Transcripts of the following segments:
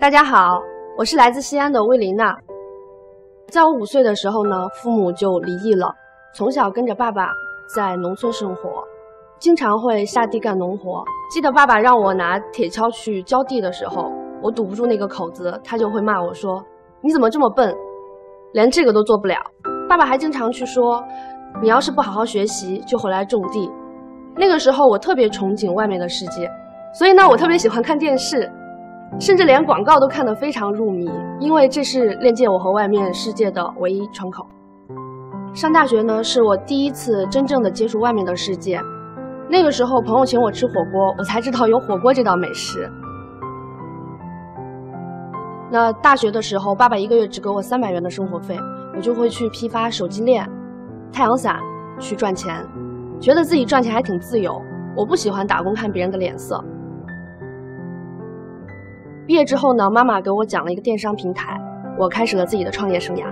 大家好，我是来自西安的魏琳娜。在我五岁的时候呢，父母就离异了，从小跟着爸爸在农村生活，经常会下地干农活。记得爸爸让我拿铁锹去浇地的时候，我堵不住那个口子，他就会骂我说：“你怎么这么笨，连这个都做不了。”爸爸还经常去说：“你要是不好好学习，就回来种地。”那个时候我特别憧憬外面的世界，所以呢，我特别喜欢看电视，甚至连广告都看得非常入迷，因为这是链接我和外面世界的唯一窗口。上大学呢，是我第一次真正的接触外面的世界。那个时候，朋友请我吃火锅，我才知道有火锅这道美食。那大学的时候，爸爸一个月只给我三百元的生活费，我就会去批发手机链、太阳伞去赚钱。觉得自己赚钱还挺自由，我不喜欢打工看别人的脸色。毕业之后呢，妈妈给我讲了一个电商平台，我开始了自己的创业生涯。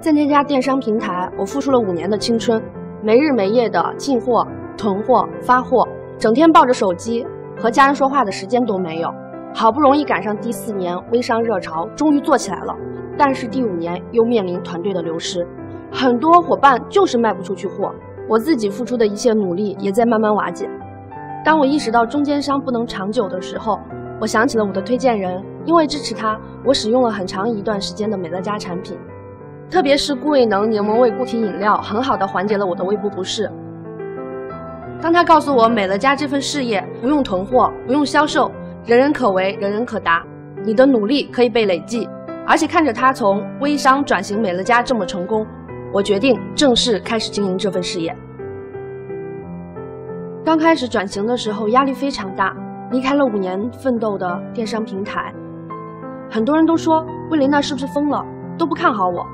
在那家电商平台，我付出了五年的青春，没日没夜的进货、囤货、发货，整天抱着手机和家人说话的时间都没有。好不容易赶上第四年微商热潮，终于做起来了，但是第五年又面临团队的流失，很多伙伴就是卖不出去货。我自己付出的一切努力也在慢慢瓦解。当我意识到中间商不能长久的时候，我想起了我的推荐人，因为支持他，我使用了很长一段时间的美乐家产品，特别是固胃能柠檬味固体饮料，很好的缓解了我的胃部不适。当他告诉我美乐家这份事业不用囤货，不用销售，人人可为，人人可达，你的努力可以被累计，而且看着他从微商转型美乐家这么成功。我决定正式开始经营这份事业。刚开始转型的时候，压力非常大，离开了五年奋斗的电商平台，很多人都说魏琳娜是不是疯了，都不看好我。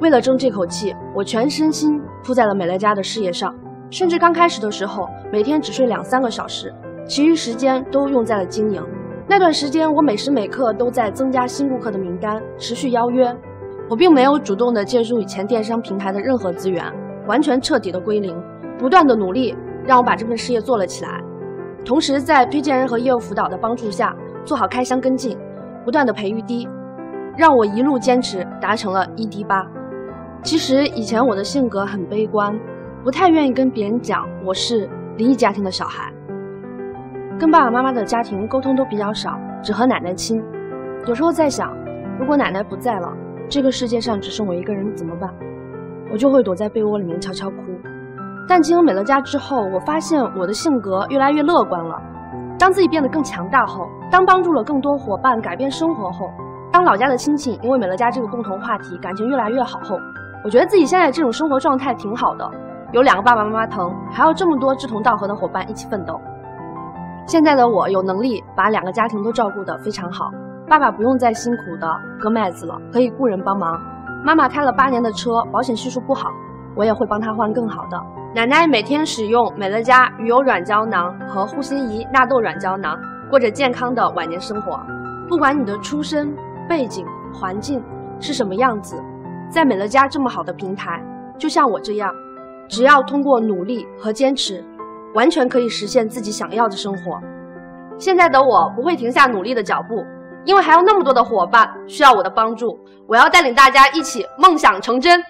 为了争这口气，我全身心扑在了美乐家的事业上，甚至刚开始的时候，每天只睡两三个小时，其余时间都用在了经营。那段时间，我每时每刻都在增加新顾客的名单，持续邀约。我并没有主动的借助以前电商平台的任何资源，完全彻底的归零，不断的努力让我把这份事业做了起来，同时在推荐人和业务辅导的帮助下，做好开箱跟进，不断的培育低，让我一路坚持达成了一滴八。其实以前我的性格很悲观，不太愿意跟别人讲我是离异家庭的小孩，跟爸爸妈妈的家庭沟通都比较少，只和奶奶亲。有时候在想，如果奶奶不在了。这个世界上只剩我一个人怎么办？我就会躲在被窝里面悄悄哭。但经营美乐家之后，我发现我的性格越来越乐观了。当自己变得更强大后，当帮助了更多伙伴改变生活后，当老家的亲戚因为美乐家这个共同话题感情越来越好后，我觉得自己现在这种生活状态挺好的。有两个爸爸妈妈疼，还有这么多志同道合的伙伴一起奋斗。现在的我有能力把两个家庭都照顾得非常好。爸爸不用再辛苦的割麦子了，可以雇人帮忙。妈妈开了八年的车，保险系数不好，我也会帮他换更好的。奶奶每天使用美乐家鱼油软胶囊和护心怡纳豆软胶囊，过着健康的晚年生活。不管你的出身背景、环境是什么样子，在美乐家这么好的平台，就像我这样，只要通过努力和坚持，完全可以实现自己想要的生活。现在的我不会停下努力的脚步。因为还有那么多的伙伴需要我的帮助，我要带领大家一起梦想成真。